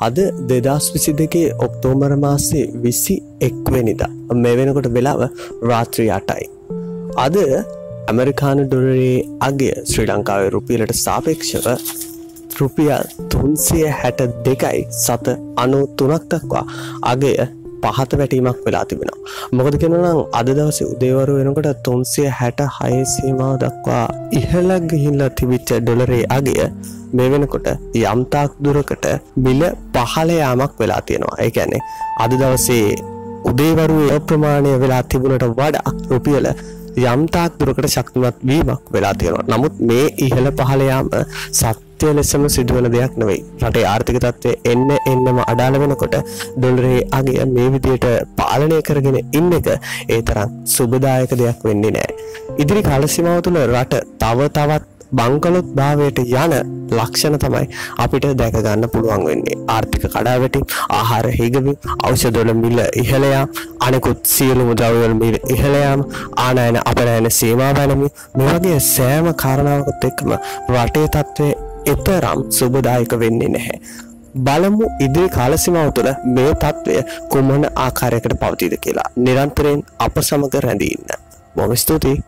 අද දෙදස් විසි දෙකේ ඔක්තෝමර මාසේ විසි එක්වෙනිද මේ වෙනකොට වෙලාව රාත්‍රී අටයි. අද ඇමරිකානු ඩොලරේ අගේ ශ්‍රී ලංකාවේ රුපියලට සාපේක්ෂව රුපියල් තුන්සිය හැට දෙකයි සත අනු තුනක් දක්වා අගය පහත වැටීමක් වෙලා තිබෙන. මොකද කෙනනම් අද දවස උදේවරු වෙනකොට තුන්සිය හැට හයසීමාව දක්වා ඉහලක් ගහිල්ල තිබිච්ච ඩොලරේ අගය මේ වෙනකොට යම්තාක් දුරකට මිල පහලයාමක් වෙලා තියෙනවා ඒඇනේ අද දවසේ උදේවරුව ප්‍රමාණය වෙලා තිබුණට වඩා රුපියල යම්තාක් දුරකට ශක්තිමත් වීමක් වෙලා තියෙනවා. නමුත් මේ ඉහළ පහලයාම සත්‍ය ලෙසම සිදුවන දෙයක් නොවෙයි. රටේ ආර්ථික තත්ත්වය එන්න එන්නම අඩාල වෙනකොට ඩොලරේ අගේ මේ විදියට පාලනය කරගෙන ඉන්න එක ඒ තරම් සුබදායක දෙයක් වෙන්නේ නෑ. ඉදිරි කාලසිමාව තුළ රට තව තවත් බංකලොත් භාවයට යන ලක්ෂණ තමයි අපිට දැකගන්න පුළුවන් වෙන්නේ ආර්ථික කඩාවැටි ආහාර හිගවි අවෂදොල මිල්ල ඉහළයා අනෙකුත් සියලුම ද්‍රවවල මිල් ඉහළයාම ආනයන අපනෑන සේවා පැනමි මෙවගේ සෑම කාරණාවකත් එක්කම රටේ තත්ත්වය එතරම් සුබදායක වෙන්නේ නැහැ. බලමු ඉදිරි කාලසිමාව තුළ මේ තත්ත්වය කුමන ආකාරයකට පවතිද කියලා නිරන්තරයෙන් අප සමඟ රැඳීන්න. මොම ස්තුතියි